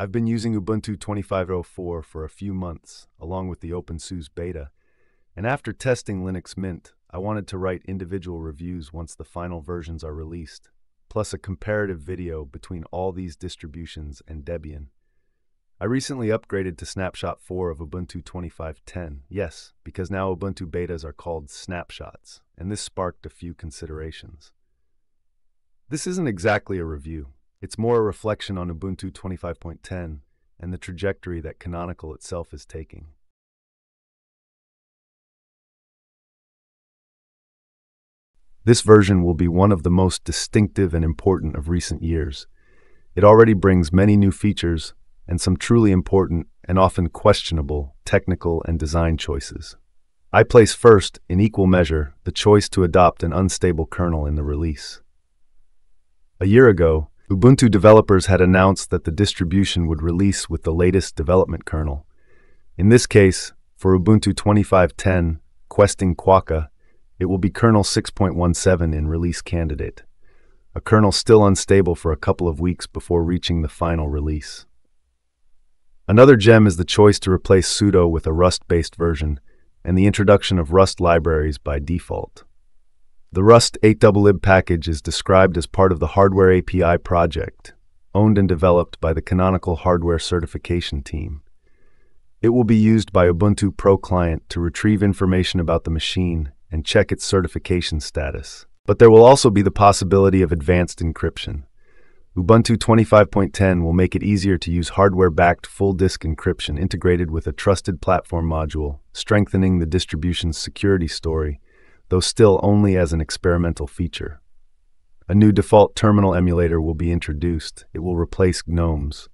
I've been using Ubuntu 25.04 for a few months, along with the OpenSUSE beta, and after testing Linux Mint, I wanted to write individual reviews once the final versions are released, plus a comparative video between all these distributions and Debian. I recently upgraded to Snapshot 4 of Ubuntu 25.10, yes, because now Ubuntu betas are called snapshots, and this sparked a few considerations. This isn't exactly a review. It's more a reflection on Ubuntu 25.10 and the trajectory that Canonical itself is taking. This version will be one of the most distinctive and important of recent years. It already brings many new features and some truly important and often questionable technical and design choices. I place first, in equal measure, the choice to adopt an unstable kernel in the release. A year ago, Ubuntu developers had announced that the distribution would release with the latest development kernel. In this case, for Ubuntu 25.10, questing Quokka, it will be kernel 6.17 in release candidate, a kernel still unstable for a couple of weeks before reaching the final release. Another gem is the choice to replace sudo with a Rust-based version and the introduction of Rust libraries by default. The Rust 8-lib package is described as part of the Hardware API project, owned and developed by the Canonical Hardware Certification Team. It will be used by Ubuntu Pro Client to retrieve information about the machine and check its certification status. But there will also be the possibility of advanced encryption. Ubuntu 25.10 will make it easier to use hardware-backed full-disk encryption integrated with a trusted platform module, strengthening the distribution's security story though still only as an experimental feature. A new default terminal emulator will be introduced. It will replace GNOME's.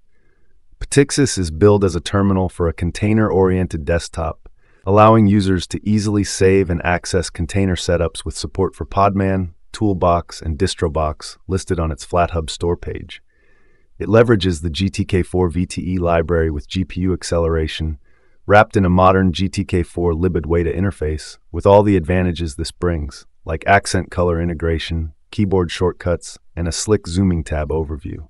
Ptyxis is billed as a terminal for a container-oriented desktop, allowing users to easily save and access container setups with support for Podman, Toolbox, and DistroBox listed on its FlatHub store page. It leverages the GTK4 VTE library with GPU acceleration wrapped in a modern GTK4 libadwaita interface with all the advantages this brings, like accent color integration, keyboard shortcuts, and a slick zooming tab overview.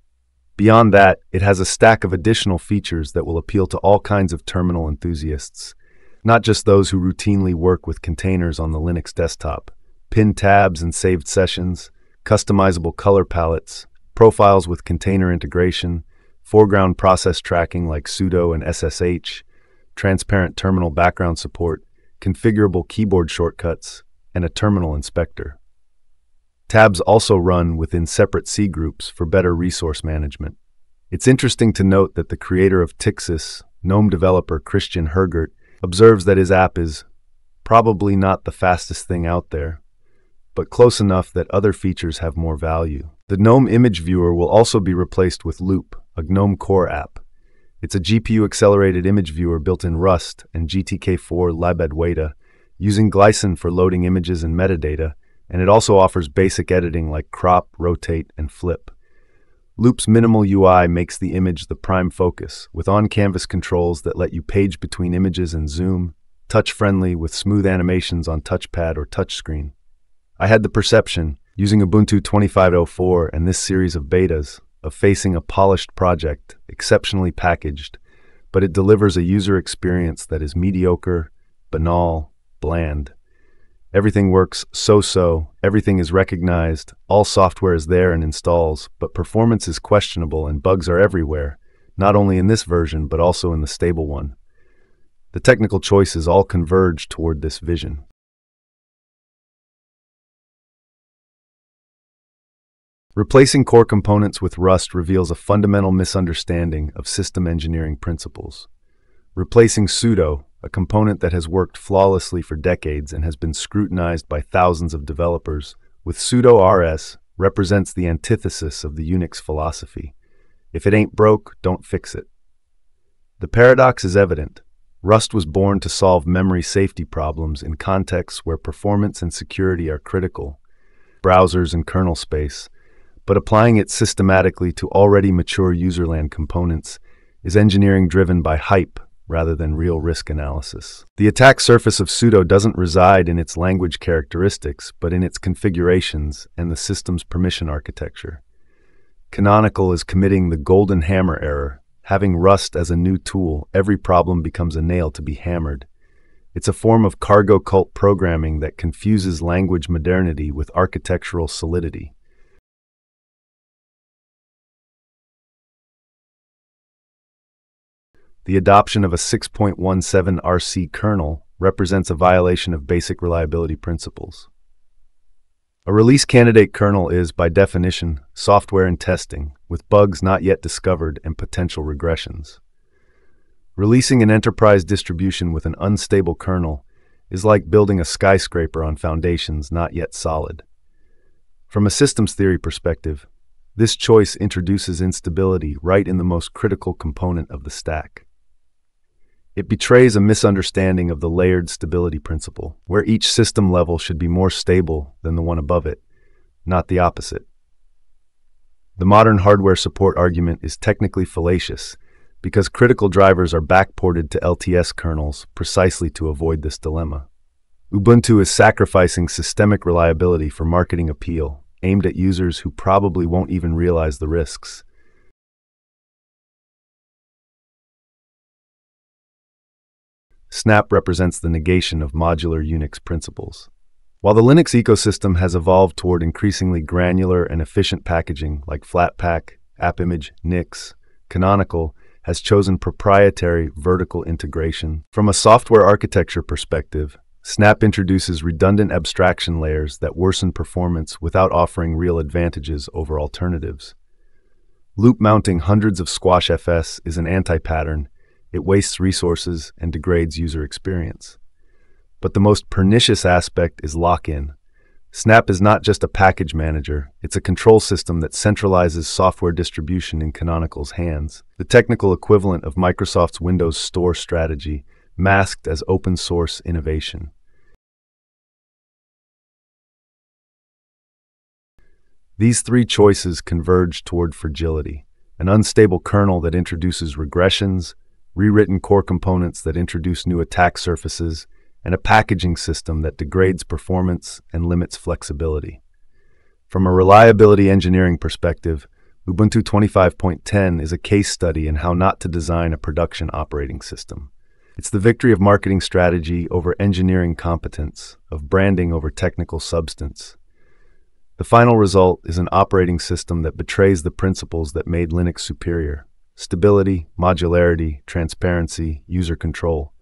Beyond that, it has a stack of additional features that will appeal to all kinds of terminal enthusiasts, not just those who routinely work with containers on the Linux desktop. Pinned tabs and saved sessions, customizable color palettes, profiles with container integration, foreground process tracking like sudo and SSH, transparent terminal background support, configurable keyboard shortcuts, and a terminal inspector. Tabs also run within separate C groups for better resource management. It's interesting to note that the creator of Ptyxis, GNOME developer Christian Hergert, observes that his app is probably not the fastest thing out there, but close enough that other features have more value. The GNOME image viewer will also be replaced with Loop, a GNOME Core app. It's a GPU-accelerated image viewer built in Rust and GTK4 libadwaita, using Glycin for loading images and metadata, and it also offers basic editing like crop, rotate, and flip. Loop's minimal UI makes the image the prime focus, with on-canvas controls that let you page between images and zoom, touch-friendly with smooth animations on touchpad or touchscreen. I had the perception, using Ubuntu 25.04 and this series of betas, of facing a polished project, exceptionally packaged, but it delivers a user experience that is mediocre, banal, bland. Everything works so-so, everything is recognized, all software is there and installs, but performance is questionable and bugs are everywhere, not only in this version but also in the stable one. The technical choices all converge toward this vision. Replacing core components with Rust reveals a fundamental misunderstanding of system engineering principles. Replacing sudo, a component that has worked flawlessly for decades and has been scrutinized by thousands of developers, with sudo rs represents the antithesis of the Unix philosophy. If it ain't broke, don't fix it. The paradox is evident. Rust was born to solve memory safety problems in contexts where performance and security are critical. Browsers and kernel space, but applying it systematically to already mature userland components is engineering driven by hype rather than real risk analysis. The attack surface of sudo doesn't reside in its language characteristics, but in its configurations and the system's permission architecture. Canonical is committing the golden hammer error, having Rust as a new tool, every problem becomes a nail to be hammered. It's a form of cargo cult programming that confuses language modernity with architectural solidity. The adoption of a 6.17 RC kernel represents a violation of basic reliability principles. A release candidate kernel is, by definition, software in testing, with bugs not yet discovered and potential regressions. Releasing an enterprise distribution with an unstable kernel is like building a skyscraper on foundations not yet solid. From a systems theory perspective, this choice introduces instability right in the most critical component of the stack. It betrays a misunderstanding of the layered stability principle, where each system level should be more stable than the one above it, not the opposite. The modern hardware support argument is technically fallacious because critical drivers are backported to LTS kernels precisely to avoid this dilemma. Ubuntu is sacrificing systemic reliability for marketing appeal, aimed at users who probably won't even realize the risks. Snap represents the negation of modular Unix principles. While the Linux ecosystem has evolved toward increasingly granular and efficient packaging like Flatpak, AppImage, Nix, Canonical, has chosen proprietary vertical integration. From a software architecture perspective, Snap introduces redundant abstraction layers that worsen performance without offering real advantages over alternatives. Loop mounting hundreds of Squash FS is an anti-pattern. It wastes resources and degrades user experience. But the most pernicious aspect is lock-in. Snap is not just a package manager, it's a control system that centralizes software distribution in Canonical's hands, the technical equivalent of Microsoft's Windows Store strategy, masked as open source innovation. These three choices converge toward fragility an unstable kernel that introduces regressions, rewritten core components that introduce new attack surfaces, and a packaging system that degrades performance and limits flexibility. From a reliability engineering perspective, Ubuntu 25.10 is a case study in how not to design a production operating system. It's the victory of marketing strategy over engineering competence, of branding over technical substance. The final result is an operating system that betrays the principles that made Linux superior stability, modularity, transparency, user control.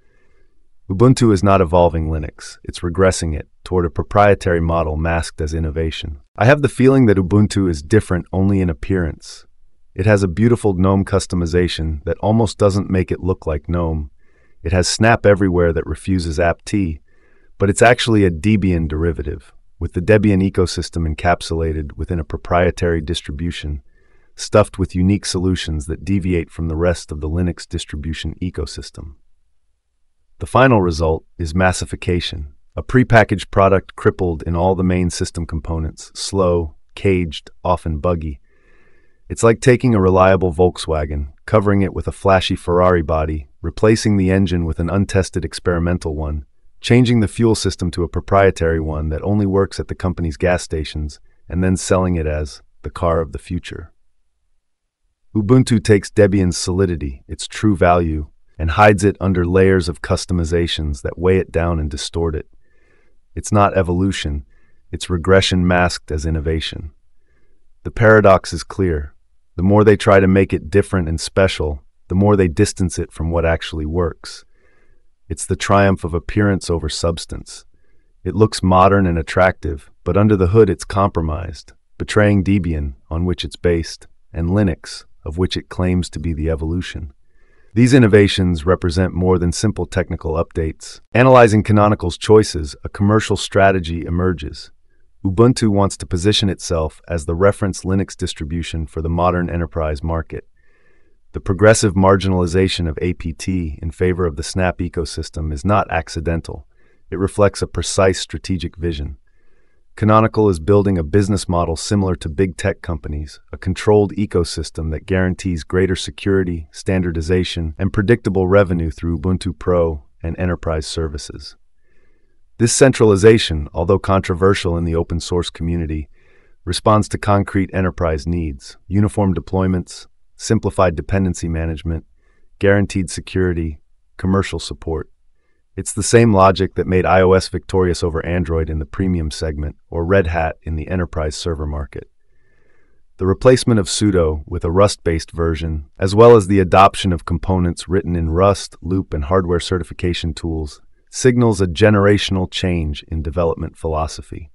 Ubuntu is not evolving Linux, it's regressing it toward a proprietary model masked as innovation. I have the feeling that Ubuntu is different only in appearance. It has a beautiful GNOME customization that almost doesn't make it look like GNOME. It has Snap everywhere that refuses apt, but it's actually a Debian derivative, with the Debian ecosystem encapsulated within a proprietary distribution, stuffed with unique solutions that deviate from the rest of the Linux distribution ecosystem. The final result is massification, a prepackaged product crippled in all the main system components, slow, caged, often buggy. It's like taking a reliable Volkswagen, covering it with a flashy Ferrari body, replacing the engine with an untested experimental one, changing the fuel system to a proprietary one that only works at the company's gas stations, and then selling it as the car of the future. Ubuntu takes Debian's solidity, its true value, and hides it under layers of customizations that weigh it down and distort it. It's not evolution, it's regression masked as innovation. The paradox is clear. The more they try to make it different and special, the more they distance it from what actually works. It's the triumph of appearance over substance. It looks modern and attractive, but under the hood it's compromised, betraying Debian, on which it's based, and Linux, of which it claims to be the evolution. These innovations represent more than simple technical updates. Analyzing Canonical's choices, a commercial strategy emerges. Ubuntu wants to position itself as the reference Linux distribution for the modern enterprise market. The progressive marginalization of APT in favor of the Snap ecosystem is not accidental. It reflects a precise strategic vision. Canonical is building a business model similar to big tech companies, a controlled ecosystem that guarantees greater security, standardization, and predictable revenue through Ubuntu Pro and enterprise services. This centralization, although controversial in the open source community, responds to concrete enterprise needs, uniform deployments, simplified dependency management, guaranteed security, commercial support. It's the same logic that made iOS victorious over Android in the premium segment or Red Hat in the enterprise server market. The replacement of sudo with a Rust-based version, as well as the adoption of components written in Rust, Loop, and hardware certification tools, signals a generational change in development philosophy.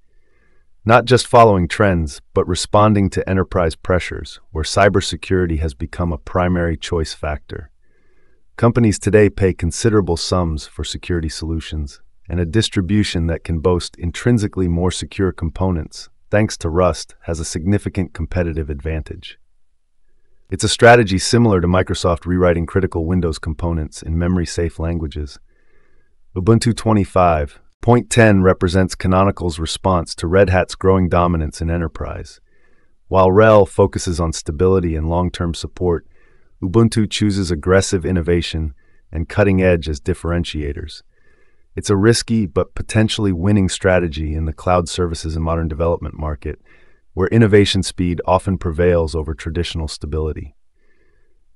Not just following trends, but responding to enterprise pressures, where cybersecurity has become a primary choice factor. Companies today pay considerable sums for security solutions, and a distribution that can boast intrinsically more secure components thanks to Rust, has a significant competitive advantage. It's a strategy similar to Microsoft rewriting critical Windows components in memory-safe languages. Ubuntu 25.10 represents Canonical's response to Red Hat's growing dominance in enterprise. While RHEL focuses on stability and long-term support, Ubuntu chooses aggressive innovation and cutting edge as differentiators. It's a risky but potentially winning strategy in the cloud services and modern development market, where innovation speed often prevails over traditional stability.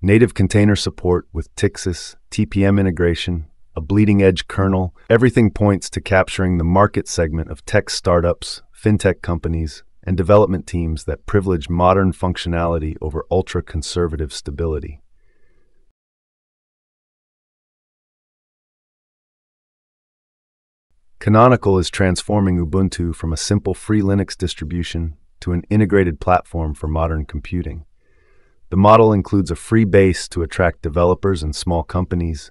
Native container support with Ptyxis, TPM integration, a bleeding edge kernel, everything points to capturing the market segment of tech startups, fintech companies, and development teams that privilege modern functionality over ultra conservative stability. Canonical is transforming Ubuntu from a simple free Linux distribution to an integrated platform for modern computing. The model includes a free base to attract developers and small companies,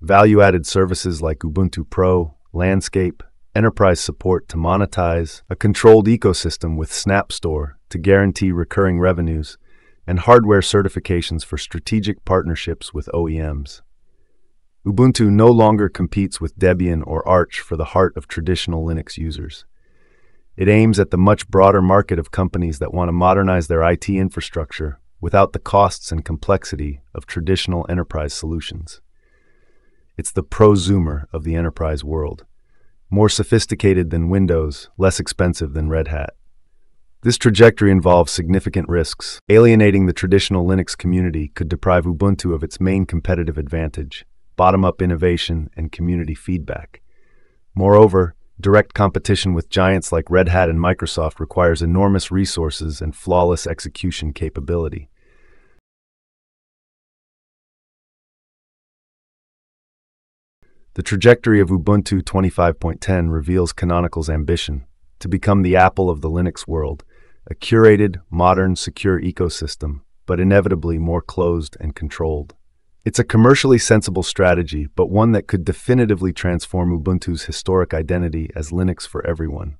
value-added services like Ubuntu Pro, Landscape, enterprise support to monetize, a controlled ecosystem with Snap Store to guarantee recurring revenues, and hardware certifications for strategic partnerships with OEMs. Ubuntu no longer competes with Debian or Arch for the heart of traditional Linux users. It aims at the much broader market of companies that want to modernize their IT infrastructure without the costs and complexity of traditional enterprise solutions. It's the prosumer of the enterprise world, more sophisticated than Windows, less expensive than Red Hat. This trajectory involves significant risks. Alienating the traditional Linux community could deprive Ubuntu of its main competitive advantage, bottom-up innovation, and community feedback. Moreover, direct competition with giants like Red Hat and Microsoft requires enormous resources and flawless execution capability. The trajectory of Ubuntu 25.10 reveals Canonical's ambition to become the Apple of the Linux world, a curated, modern, secure ecosystem, but inevitably more closed and controlled. It's a commercially sensible strategy, but one that could definitively transform Ubuntu's historic identity as Linux for everyone.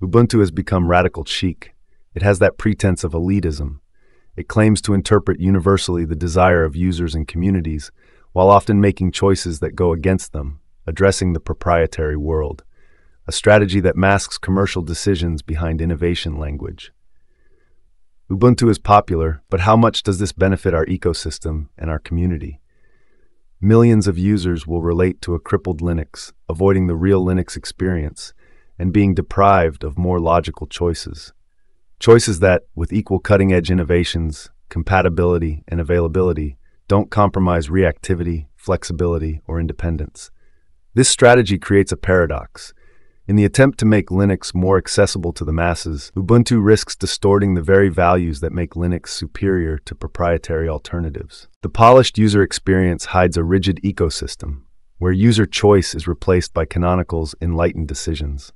Ubuntu has become radical chic. It has that pretense of elitism. It claims to interpret universally the desire of users and communities, while often making choices that go against them, addressing the proprietary world, a strategy that masks commercial decisions behind innovation language. Ubuntu is popular, but how much does this benefit our ecosystem and our community? Millions of users will relate to a crippled Linux, avoiding the real Linux experience, and being deprived of more logical choices. Choices that, with equal cutting-edge innovations, compatibility, and availability, don't compromise reactivity, flexibility, or independence. This strategy creates a paradox. In the attempt to make Linux more accessible to the masses, Ubuntu risks distorting the very values that make Linux superior to proprietary alternatives. The polished user experience hides a rigid ecosystem, where user choice is replaced by Canonical's enlightened decisions.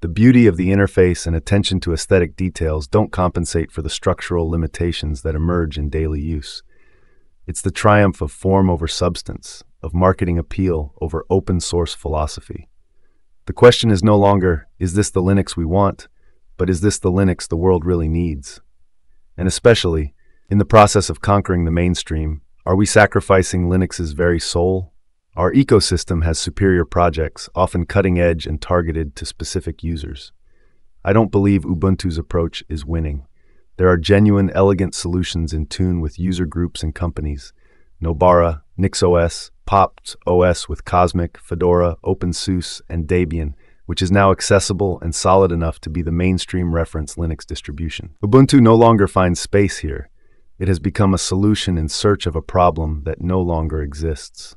The beauty of the interface and attention to aesthetic details don't compensate for the structural limitations that emerge in daily use. It's the triumph of form over substance, of marketing appeal over open source philosophy. The question is no longer, is this the Linux we want, but is this the Linux the world really needs? And especially, in the process of conquering the mainstream, are we sacrificing Linux's very soul? Our ecosystem has superior projects, often cutting edge and targeted to specific users. I don't believe Ubuntu's approach is winning. There are genuine, elegant solutions in tune with user groups and companies. Nobara, NixOS, Popt OS with Cosmic, Fedora, OpenSUSE, and Debian, which is now accessible and solid enough to be the mainstream reference Linux distribution. Ubuntu no longer finds space here. It has become a solution in search of a problem that no longer exists.